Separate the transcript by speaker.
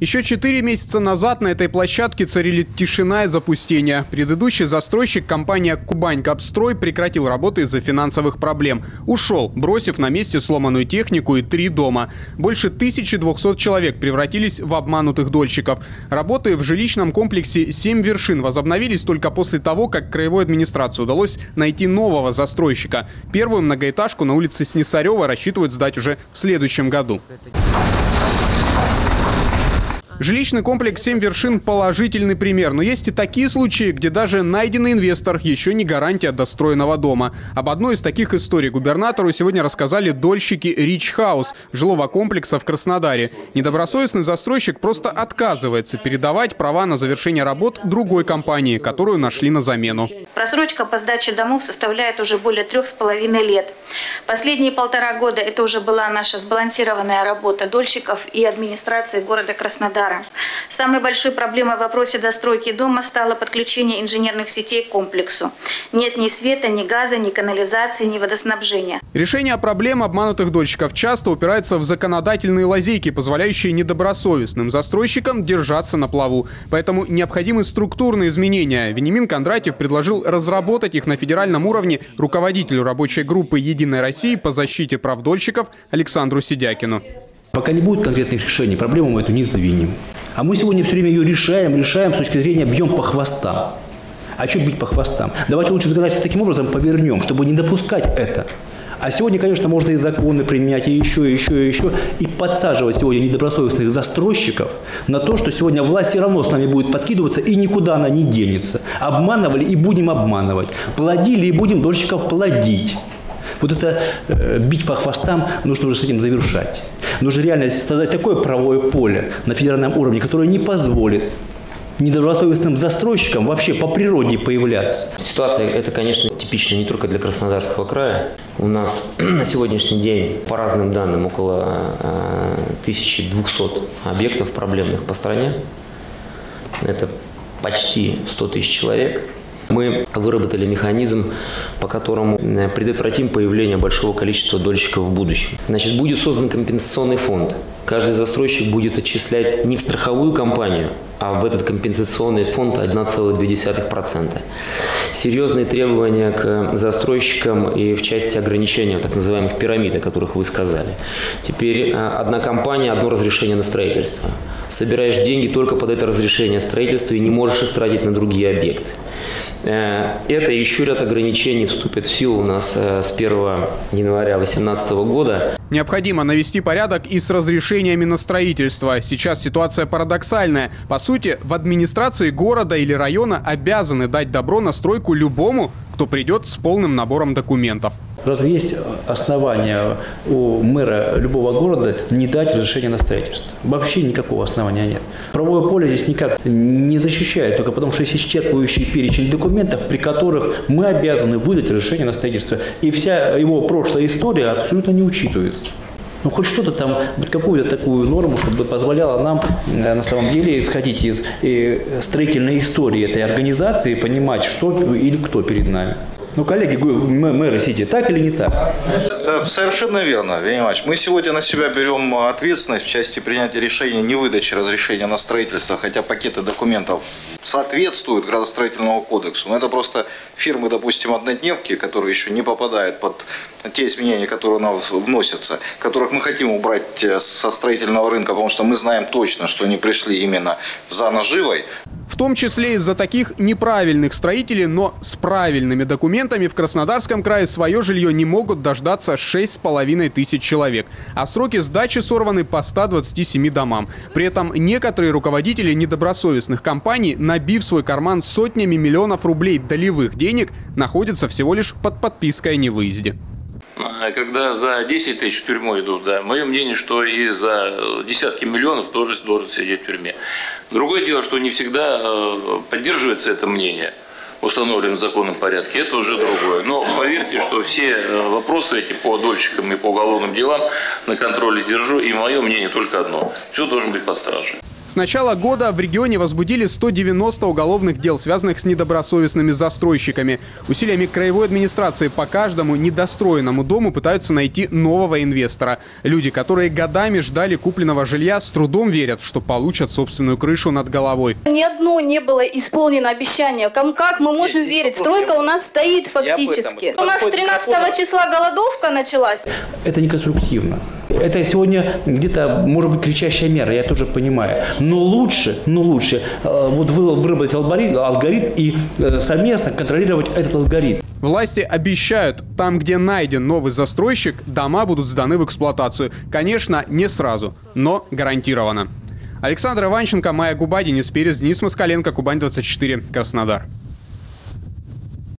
Speaker 1: Еще четыре месяца назад на этой площадке царили тишина и запустение. Предыдущий застройщик, компания «Кубань Капстрой», прекратил работы из-за финансовых проблем. Ушел, бросив на месте сломанную технику и три дома. Больше 1200 человек превратились в обманутых дольщиков. Работы в жилищном комплексе «Семь вершин» возобновились только после того, как краевой администрации удалось найти нового застройщика. Первую многоэтажку на улице Снесарева рассчитывают сдать уже в следующем году. Жилищный комплекс «Семь вершин» – положительный пример. Но есть и такие случаи, где даже найденный инвестор еще не гарантия достроенного дома. Об одной из таких историй губернатору сегодня рассказали дольщики «Рич Хаус» жилого комплекса в Краснодаре. Недобросовестный застройщик просто отказывается передавать права на завершение работ другой компании, которую нашли на замену.
Speaker 2: Просрочка по сдаче домов составляет уже более трех с половиной лет. Последние полтора года это уже была наша сбалансированная работа дольщиков и администрации города Краснодара. Краснодара. Самой большой проблемой в вопросе достройки дома стало подключение инженерных сетей к комплексу. Нет ни света, ни газа, ни канализации, ни водоснабжения.
Speaker 1: Решение проблем обманутых дольщиков часто упирается в законодательные лазейки, позволяющие недобросовестным застройщикам держаться на плаву. Поэтому необходимы структурные изменения. Венимин Кондратьев предложил разработать их на федеральном уровне руководителю рабочей группы «Единой России» по защите прав дольщиков Александру Сидякину.
Speaker 3: Пока не будет конкретных решений, проблему мы эту не сдвинем. А мы сегодня все время ее решаем, решаем с точки зрения бьем по хвостам. А что бить по хвостам? Давайте лучше законодательство таким образом повернем, чтобы не допускать это. А сегодня, конечно, можно и законы применять, и еще, и еще, и еще, и подсаживать сегодня недобросовестных застройщиков на то, что сегодня власть все равно с нами будет подкидываться, и никуда она не денется. Обманывали и будем обманывать. Плодили и будем дольщиков плодить. Вот это э, бить по хвостам нужно уже с этим завершать. Нужно реально создать такое правовое поле на федеральном уровне, которое не позволит недобросовестным застройщикам вообще по природе появляться.
Speaker 4: Ситуация это, конечно, типична не только для Краснодарского края. У нас на сегодняшний день, по разным данным, около 1200 э, объектов проблемных по стране. Это почти 100 тысяч человек. Мы выработали механизм, по которому э, предотвратим появление большого количества дольщиков в будущем. Значит, будет создан компенсационный фонд. Каждый застройщик будет отчислять не в страховую компанию, а в этот компенсационный фонд 1,2%. Серьезные требования к застройщикам и в части ограничения так называемых пирамид, о которых вы сказали. Теперь э, одна компания, одно разрешение на строительство. Собираешь деньги только под это разрешение строительства и не можешь их тратить на другие объекты. Э, это еще ряд ограничений вступит в силу у нас э, с 1 января 2018 года.
Speaker 1: Необходимо навести порядок и с разрешениями на строительство. Сейчас ситуация парадоксальная. По сути, в администрации города или района обязаны дать добро на стройку любому, кто придет с полным набором документов.
Speaker 3: Разве есть основания у мэра любого города не дать разрешение на строительство? Вообще никакого основания нет. Правовое поле здесь никак не защищает, только потому что есть исчерпывающий перечень документов, при которых мы обязаны выдать разрешение на строительство. И вся его прошлая история абсолютно не учитывается. Ну, хоть что-то там, какую-то такую норму, чтобы позволяло нам э, на самом деле исходить из э, строительной истории этой организации, понимать, что или кто перед нами. Ну, коллеги, мэры Сити, так или не так?
Speaker 5: Да, совершенно верно, Венимович. Мы сегодня на себя берем ответственность в части принятия решения не выдачи разрешения на строительство, хотя пакеты документов соответствуют градостроительному кодексу. Но это просто фирмы, допустим, однодневки, которые еще не попадают под те изменения, которые у нас вносятся, которых мы хотим убрать со строительного рынка, потому что мы знаем точно, что они пришли именно за наживой.
Speaker 1: В том числе из-за таких неправильных строителей, но с правильными документами в Краснодарском крае свое жилье не могут дождаться 6,5 тысяч человек. А сроки сдачи сорваны по 127 домам. При этом некоторые руководители недобросовестных компаний, набив свой карман сотнями миллионов рублей долевых денег, находятся всего лишь под подпиской о невыезде.
Speaker 6: А когда за 10 тысяч в тюрьму идут, да, мое мнение, что и за десятки миллионов тоже должен сидеть в тюрьме. Другое дело, что не всегда э, поддерживается это мнение установленным законным порядке, это уже другое. Но поверьте, что все э, вопросы эти по дольщикам и по уголовным делам на контроле держу, и мое мнение только одно. Все должен быть под стражей.
Speaker 1: С начала года в регионе возбудили 190 уголовных дел, связанных с недобросовестными застройщиками. Усилиями краевой администрации по каждому недостроенному дому пытаются найти нового инвестора. Люди, которые годами ждали купленного жилья, с трудом верят, что получат собственную крышу над головой.
Speaker 7: Ни одно не было исполнено обещание. Кам- Как мы можем
Speaker 8: Здесь
Speaker 7: верить?
Speaker 8: вопрос.
Speaker 7: Стройка у нас стоит фактически. У нас
Speaker 8: Подходит
Speaker 7: 13
Speaker 8: микрофон.
Speaker 7: числа голодовка началась.
Speaker 3: Это не конструктивно. Это сегодня где-то, может быть, кричащая мера, я тоже понимаю. Но лучше, но лучше э, вот вы- выработать алгоритм, алгоритм и э, совместно контролировать этот алгоритм.
Speaker 1: Власти обещают, там, где найден новый застройщик, дома будут сданы в эксплуатацию. Конечно, не сразу, но гарантированно. Александр Иванченко, Майя Губади, Денис Перес, Денис Москаленко, Кубань 24, Краснодар.